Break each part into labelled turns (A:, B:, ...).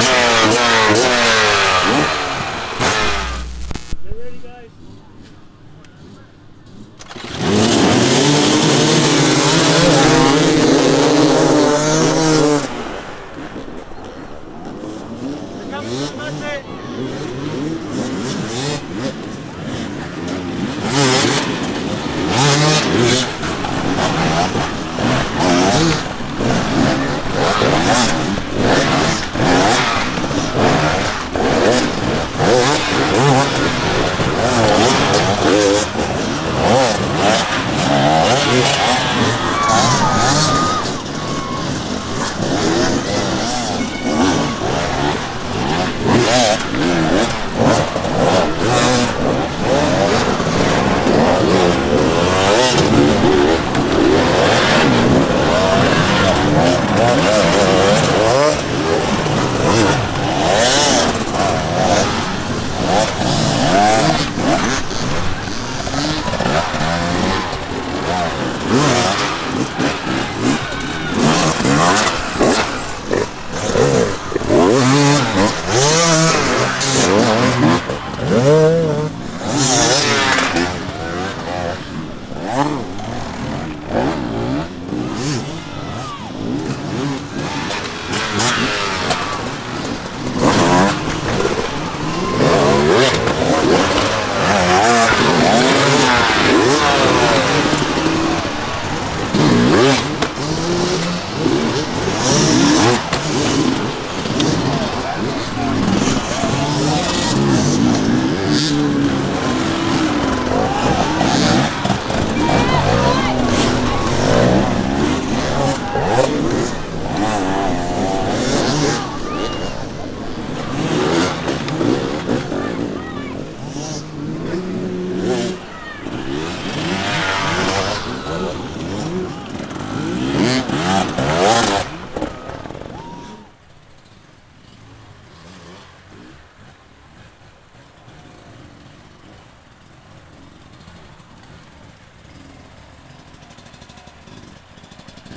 A: Yeah.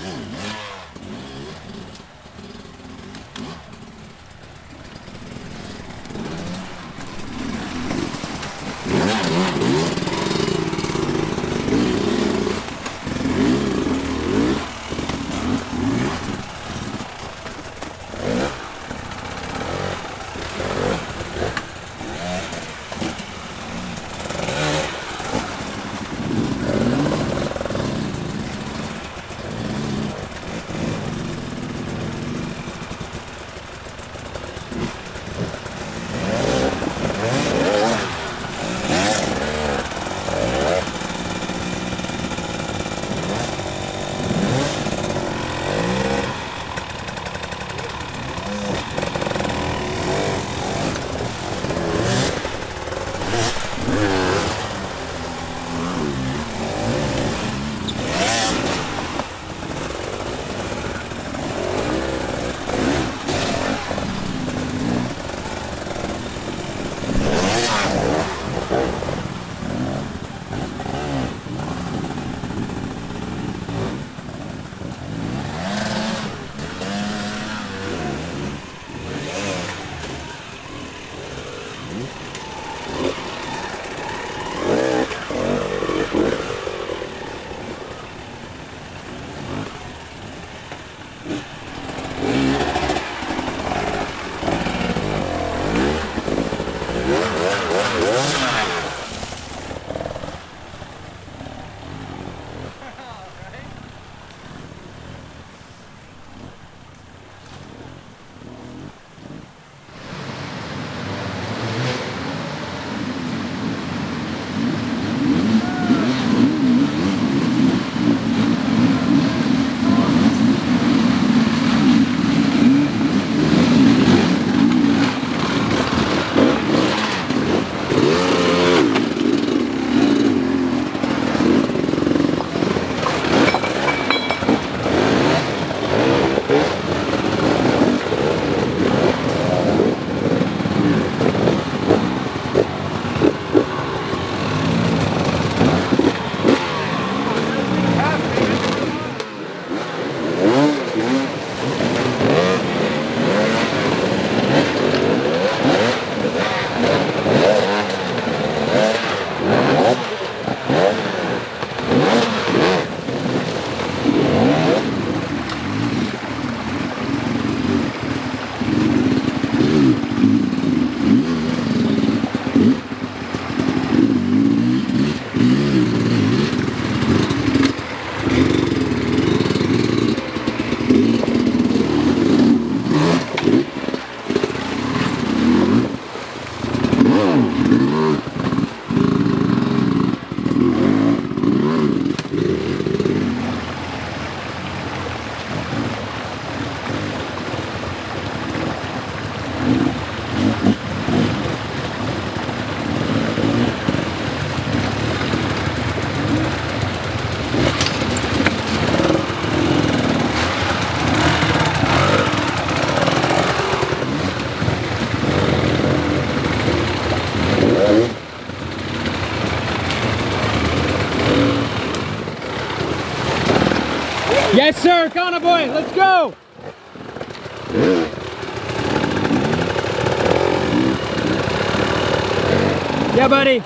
A: Mm-hmm. Let's go. Yeah, buddy.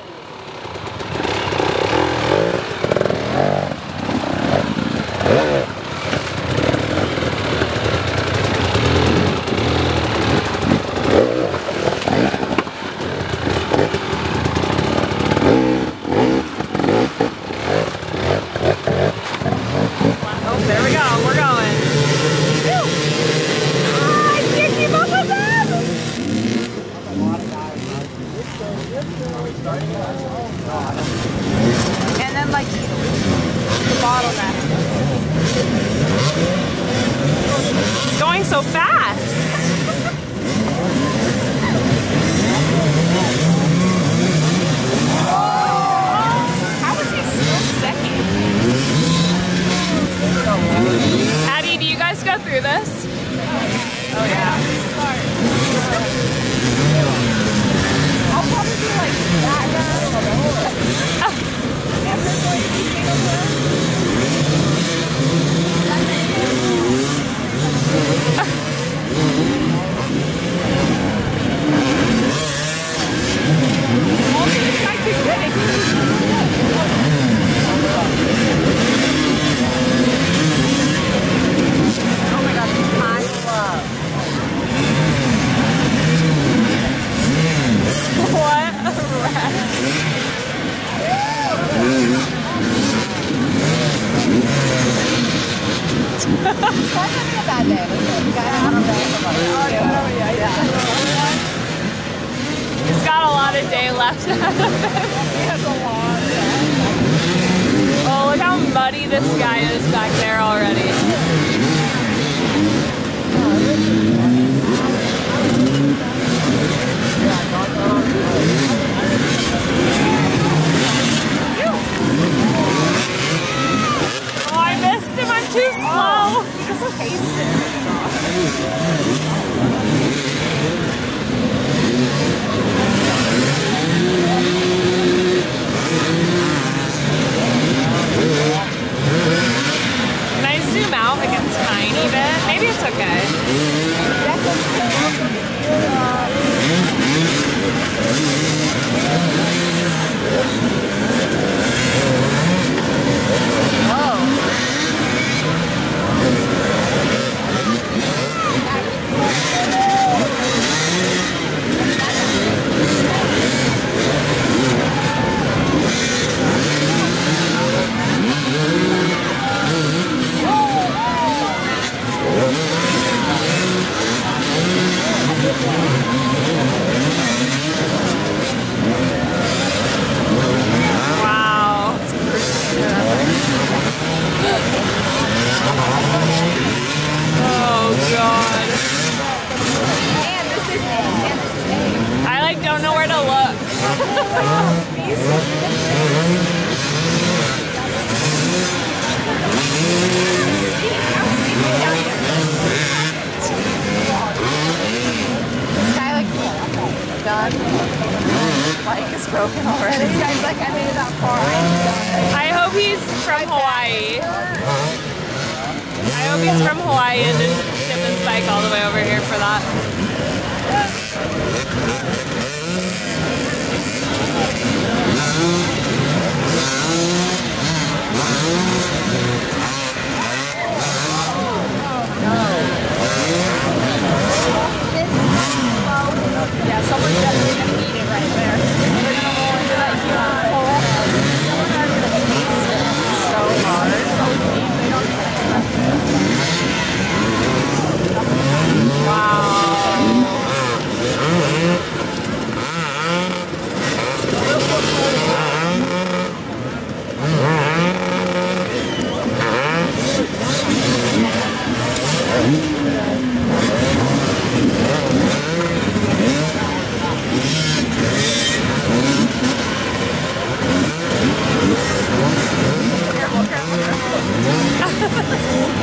B: Ha ha ha!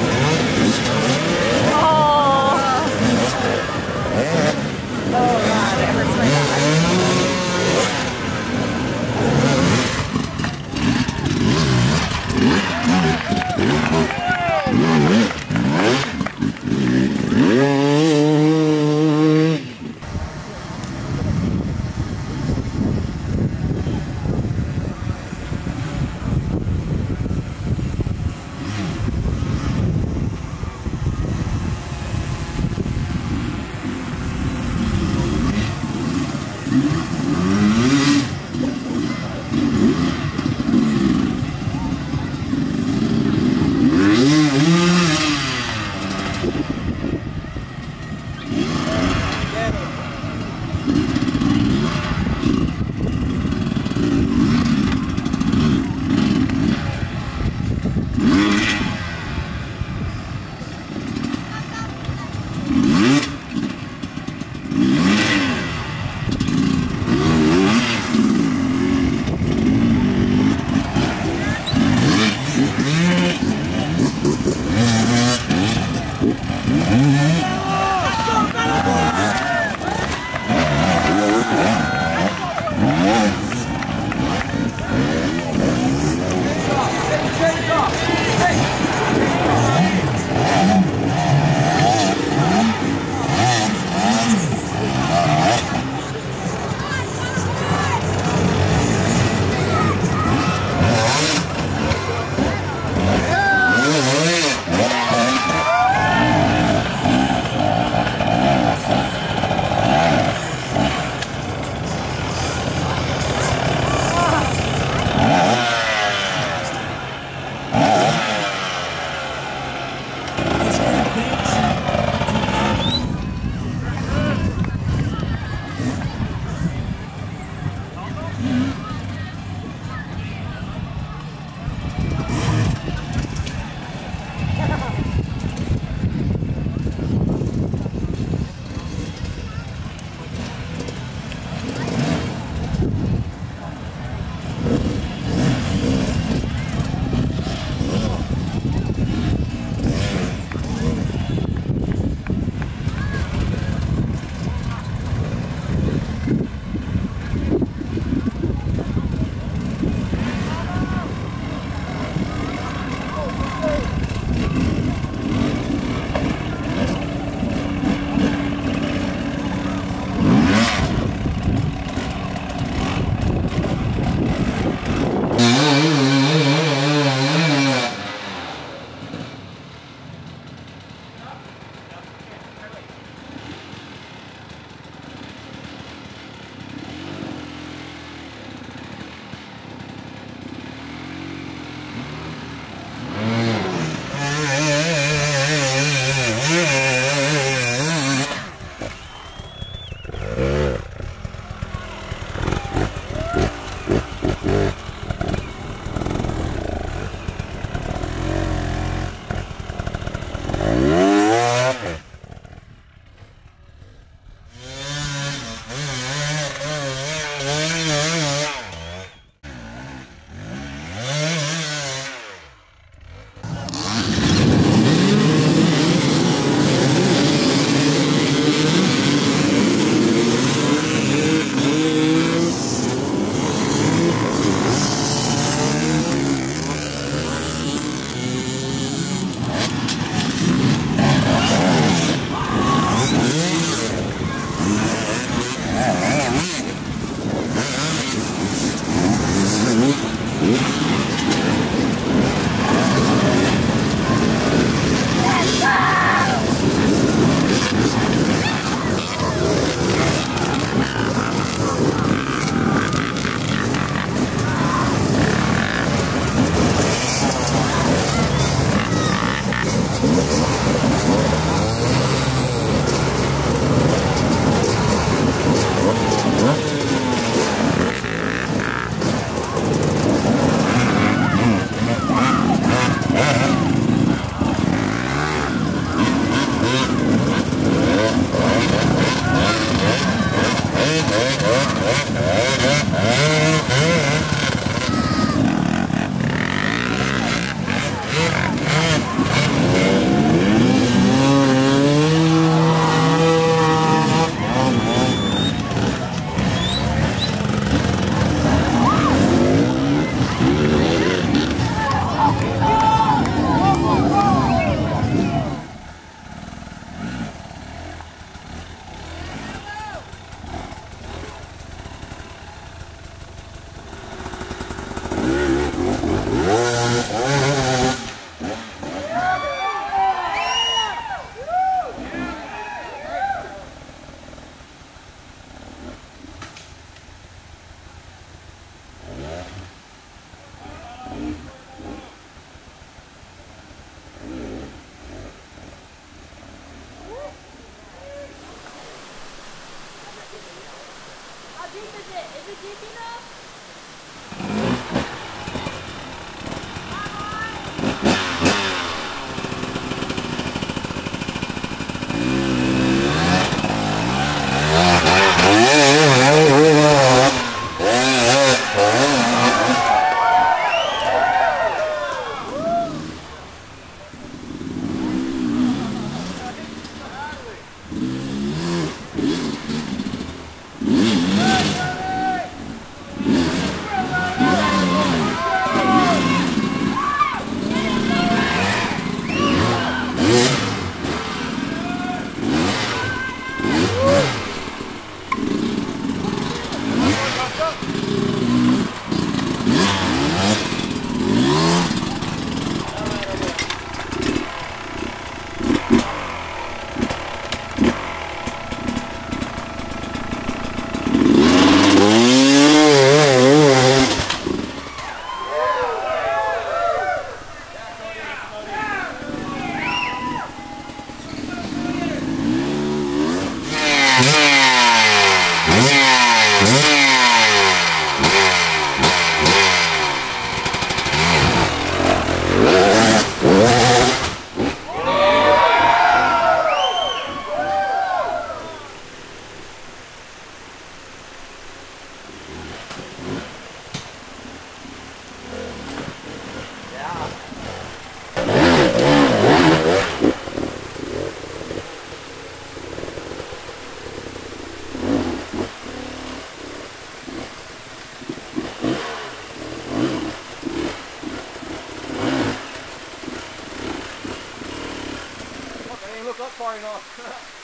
B: Far
C: enough.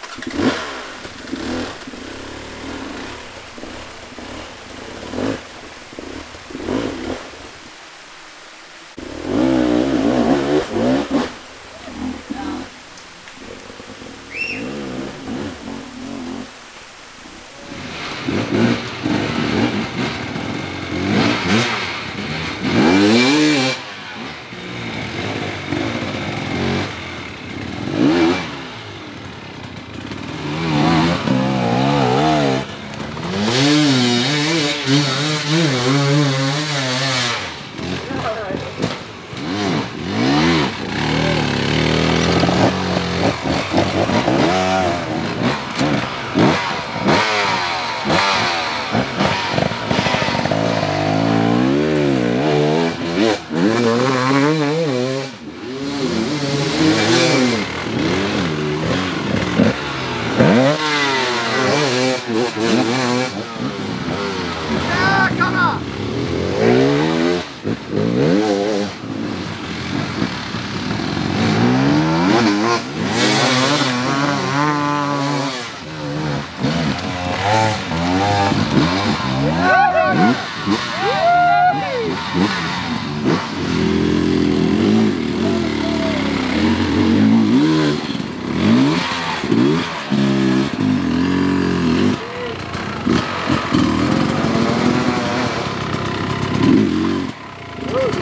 A: Good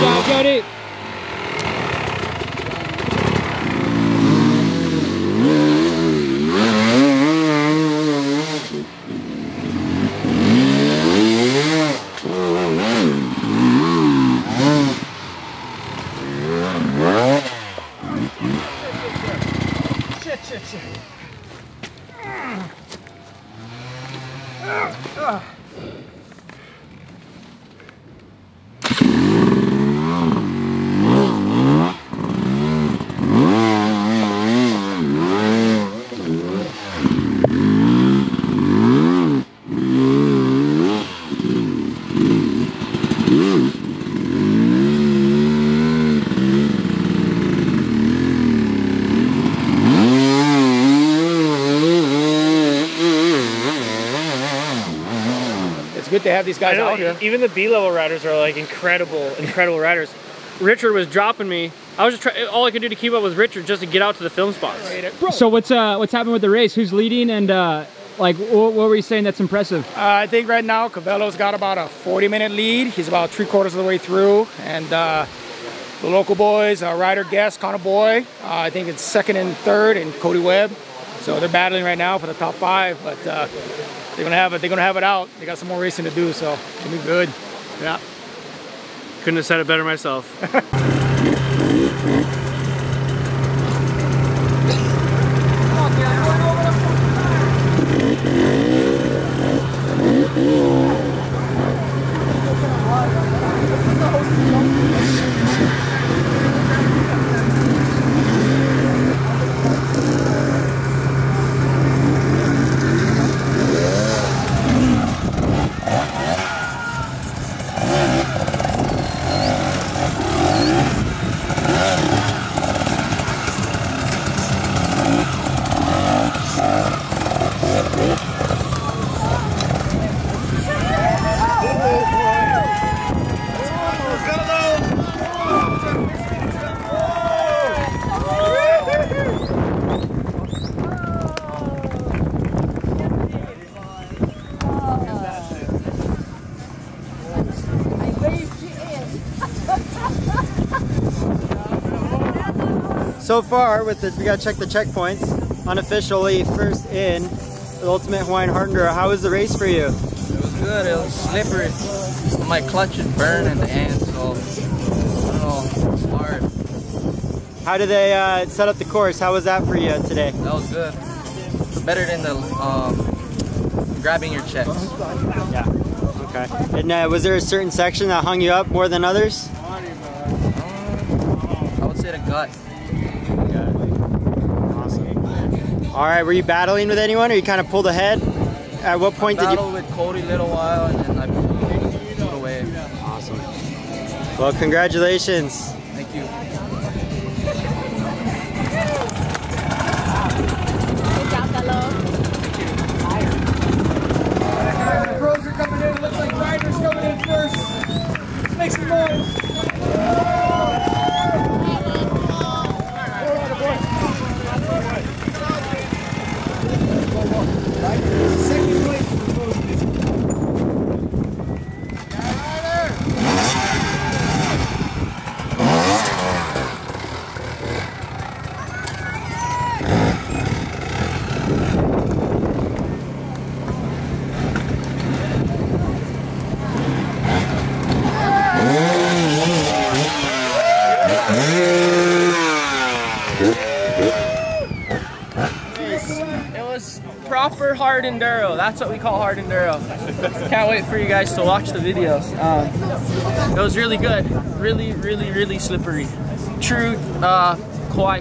A: job, Jody. Shit, shit, shit. It's good to have these guys
D: know,
A: out here.
D: even the B-level riders are like incredible, incredible riders. Richard was dropping me. I was just trying. All I could do to keep up with Richard just to get out to the film spots.
A: So what's uh what's happened with the race? Who's leading and uh
D: Like, what, what were you saying that's impressive?
E: Uh, I think right now Kawelo's got about a 40 minute lead. He's about three quarters of the way through. And uh, the local boys, uh, Ryder Guest, Kana Boy, uh, I think it's second and third, and Cody Webb. So they're battling right now for the top five, but uh, they're gonna have it. They're gonna have it out. They got some more racing to do, so it's gonna be good. Yeah.
F: Couldn't have said it better myself.
G: So far, with the we gotta check the checkpoints. Unofficially, first in the Ultimate Hawaiian Hard Enduro. How was the race for you?
H: It was good. It was slippery. My clutch is burned in the end, so I don't know. It's hard.
G: How did they uh, set up the course? How was that for you today?
H: That was good. Better than the um, grabbing your checks.
G: Yeah. Okay. And uh, was there a certain section that hung you up more than others? All right. Were you battling with anyone, or you kind of pulled ahead? At what point
H: I
G: did you?
H: battled with Cody a little while, and then I pulled away.
G: Awesome. Well, congratulations.
H: Thank you.
A: Good job, fellow.
E: Pros are coming in. It looks like Ryder's coming in first. Make some noise.
H: Proper hard enduro. That's what we call hard enduro. Can't wait for you guys to watch the videos. Um, it was really good. Really, really, really slippery. True uh,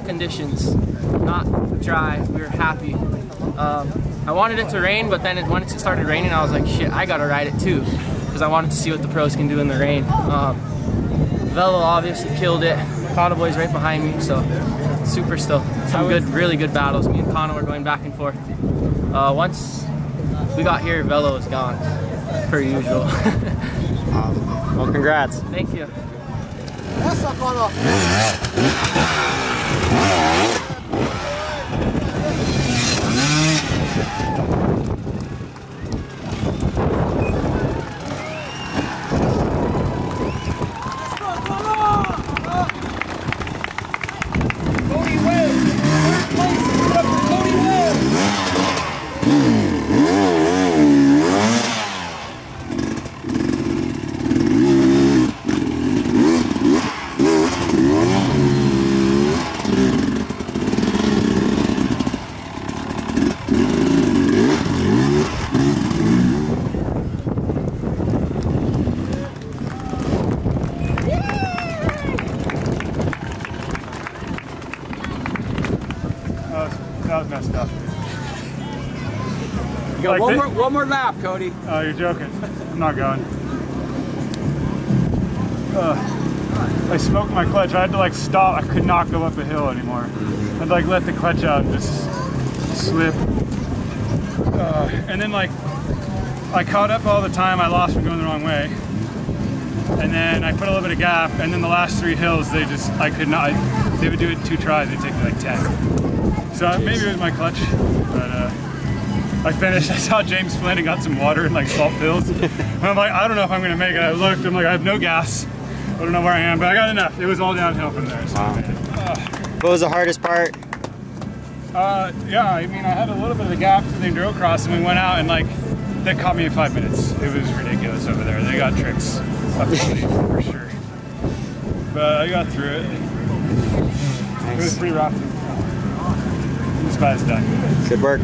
H: conditions. Not dry. We were happy. Um, I wanted it to rain, but then it, once it started raining, I was like, shit, I gotta ride it too. Because I wanted to see what the pros can do in the rain. Um, Velo obviously killed it. Kana Boy's right behind me, so super still. Some good, really good battles. Me and Kana were going back and forth. Uh, once we got here, Velo was gone, per usual.
G: Well, congrats.
H: Thank you.
E: Cody Webb. Third place. Give it up for Cody Webb.
I: That was, that was messed up.
E: You got
I: Like
E: one more, lap, Cody.
I: Oh, you're joking. I'm not going. Ugh. I smoked my clutch. I had to like stop. I could not go up a hill anymore. I'd like let the clutch out and just slip. Uh, and then like I caught up all the time I lost from going the wrong way. And then I put a little bit of gap. And then the last three hills, they just I could not. they would do it two tries. They would take me like ten. So maybe it was my clutch, but uh, I finished. I saw James Flynn and got some water and like salt pills. and I'm like, I don't know if I'm gonna make it. I looked. I'm like, I have no gas. I don't know where I am, but I got enough. It was all downhill from there. So made it.
G: What was the hardest part?
I: Uh, yeah, I mean, I had a little bit of a gap for the enduro cross, and we went out and like they caught me in five minutes. It was ridiculous over there. They got tricks up for sure. But I got through it. It was pretty rough. This guy's done.
G: Good work.